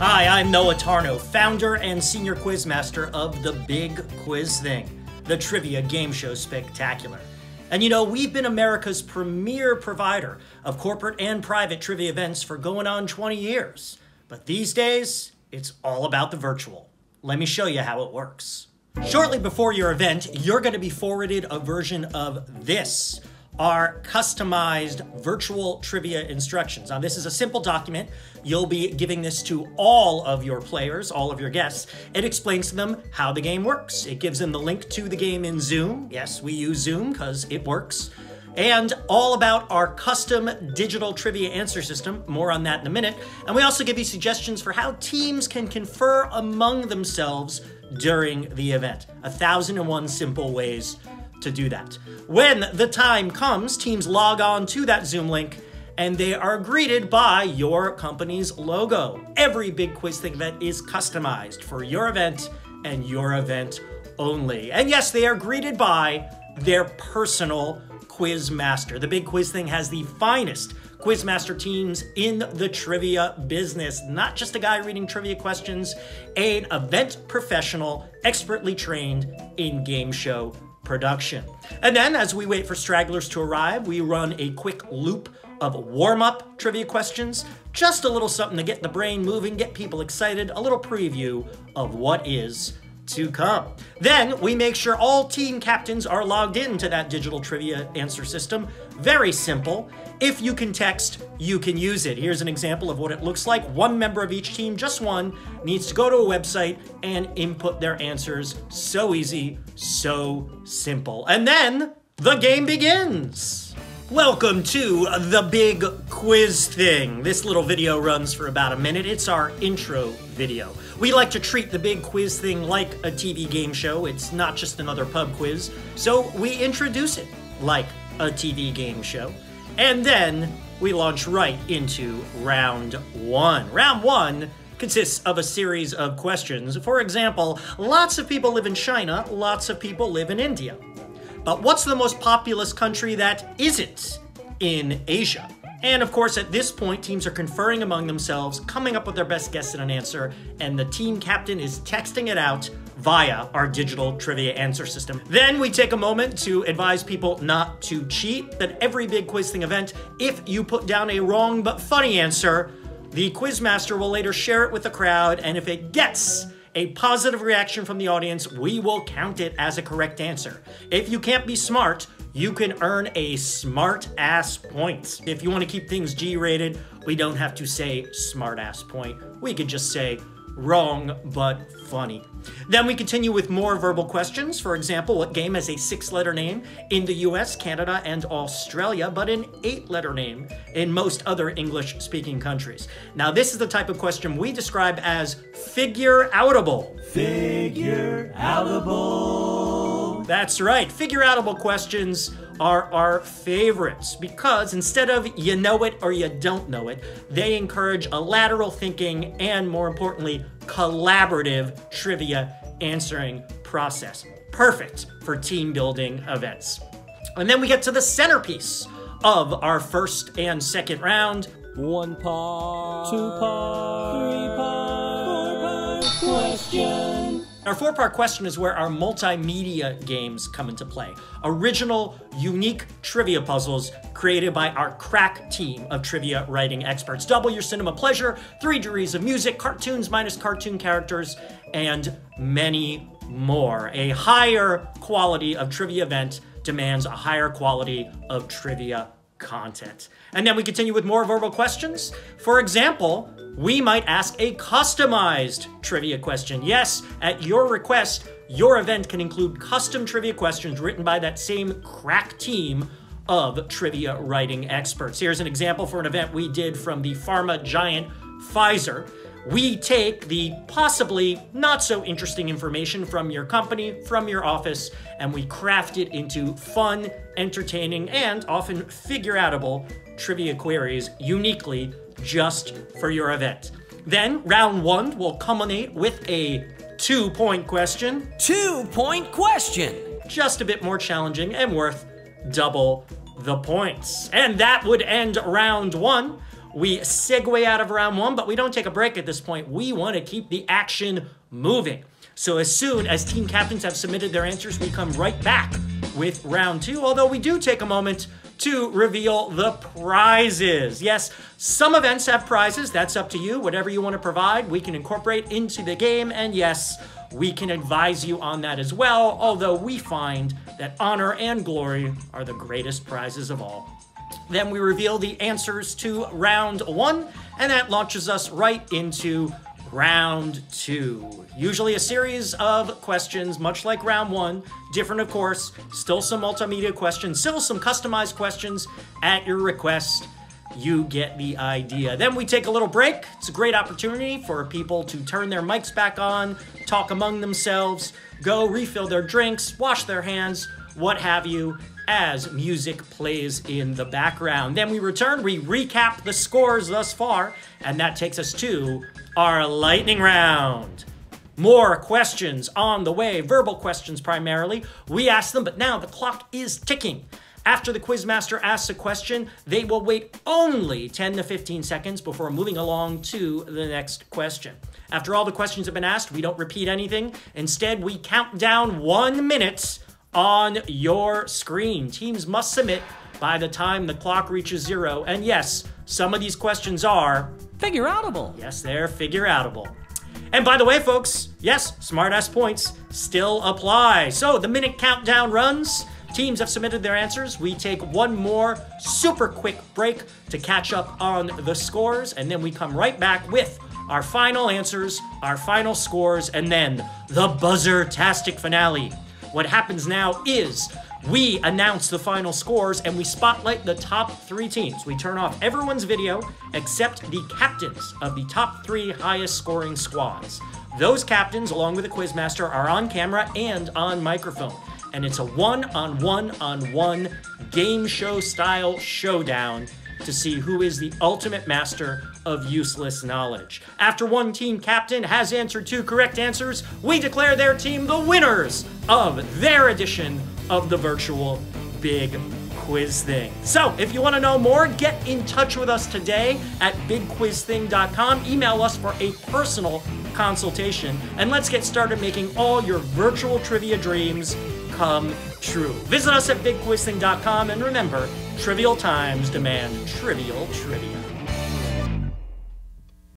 Hi, I'm Noah Tarnow, founder and senior quizmaster of The Big Quiz Thing, the trivia game show spectacular. And you know, we've been America's premier provider of corporate and private trivia events for going on 20 years. But these days, it's all about the virtual. Let me show you how it works. Shortly before your event, you're going to be forwarded a version of this are customized virtual trivia instructions. Now, this is a simple document. You'll be giving this to all of your players, all of your guests. It explains to them how the game works. It gives them the link to the game in Zoom. Yes, we use Zoom because it works. And all about our custom digital trivia answer system. More on that in a minute. And we also give you suggestions for how teams can confer among themselves during the event. A thousand and one simple ways to do that. When the time comes, teams log on to that Zoom link and they are greeted by your company's logo. Every Big Quiz Thing event is customized for your event and your event only. And yes, they are greeted by their personal quiz master. The Big Quiz Thing has the finest Quizmaster teams in the trivia business. Not just a guy reading trivia questions, an event professional, expertly trained in game show production. And then, as we wait for stragglers to arrive, we run a quick loop of warm up trivia questions. Just a little something to get the brain moving, get people excited, a little preview of what is to come. Then we make sure all team captains are logged into that digital trivia answer system. Very simple. If you can text, you can use it. Here's an example of what it looks like. One member of each team, just one, needs to go to a website and input their answers. So easy, so simple. And then the game begins. Welcome to the big quiz thing. This little video runs for about a minute. It's our intro video. We like to treat the big quiz thing like a TV game show. It's not just another pub quiz. So we introduce it like a TV game show. And then we launch right into round one. Round one consists of a series of questions. For example, lots of people live in China, lots of people live in India. But what's the most populous country that isn't in Asia? And of course, at this point, teams are conferring among themselves, coming up with their best guess and an answer, and the team captain is texting it out via our digital trivia answer system. Then we take a moment to advise people not to cheat, that every big quiz thing event, if you put down a wrong but funny answer, the quizmaster will later share it with the crowd, and if it gets a positive reaction from the audience, we will count it as a correct answer. If you can't be smart, you can earn a smart ass point. If you want to keep things G rated, we don't have to say smart ass point. We could just say wrong but funny. Then we continue with more verbal questions. For example, what game has a six letter name in the US, Canada, and Australia, but an eight letter name in most other English speaking countries? Now, this is the type of question we describe as figure outable. Figure outable. That's right, figure outable questions are our favorites because instead of you know it or you don't know it, they encourage a lateral thinking and, more importantly, collaborative trivia answering process. Perfect for team building events. And then we get to the centerpiece of our first and second round. One part, two part, three part, four part question. Our four part question is where our multimedia games come into play. Original, unique trivia puzzles created by our crack team of trivia writing experts. Double your cinema pleasure, three degrees of music, cartoons minus cartoon characters, and many more. A higher quality of trivia event demands a higher quality of trivia content. And then we continue with more verbal questions. For example, we might ask a customized trivia question. Yes, at your request, your event can include custom trivia questions written by that same crack team of trivia writing experts. Here's an example for an event we did from the pharma giant Pfizer. We take the possibly not so interesting information from your company, from your office, and we craft it into fun, entertaining, and often figure outable trivia queries uniquely just for your event. Then, round one will culminate with a two point question. Two point question. Just a bit more challenging and worth double the points. And that would end round one. We segue out of round one, but we don't take a break at this point. We want to keep the action moving. So as soon as team captains have submitted their answers, we come right back with round two, although we do take a moment to reveal the prizes. Yes, some events have prizes. That's up to you. Whatever you want to provide, we can incorporate into the game. And yes, we can advise you on that as well, although we find that honor and glory are the greatest prizes of all. Then we reveal the answers to round one, and that launches us right into round two. Usually a series of questions, much like round one, different of course, still some multimedia questions, still some customized questions at your request. You get the idea. Then we take a little break. It's a great opportunity for people to turn their mics back on, talk among themselves, go refill their drinks, wash their hands, what have you, as music plays in the background. Then we return, we recap the scores thus far, and that takes us to our lightning round. More questions on the way, verbal questions primarily. We ask them, but now the clock is ticking. After the quizmaster asks a question, they will wait only 10 to 15 seconds before moving along to the next question. After all the questions have been asked, we don't repeat anything. Instead, we count down one minute on your screen. Teams must submit by the time the clock reaches zero. And yes, some of these questions are figure outable. Yes, they're figure outable. And by the way, folks, yes, smartass points still apply. So the minute countdown runs. Teams have submitted their answers. We take one more super quick break to catch up on the scores, and then we come right back with our final answers, our final scores, and then the buzzer-tastic finale. What happens now is we announce the final scores and we spotlight the top three teams. We turn off everyone's video except the captains of the top three highest scoring squads. Those captains, along with the quizmaster, are on camera and on microphone. And it's a one on one on one game show style showdown to see who is the ultimate master of useless knowledge. After one team captain has answered two correct answers, we declare their team the winners of their edition of the virtual Big Quiz Thing. So, if you want to know more, get in touch with us today at bigquizthing.com. Email us for a personal consultation, and let's get started making all your virtual trivia dreams come true. Visit us at bigquizthing.com, and remember, trivial times demand trivial trivia.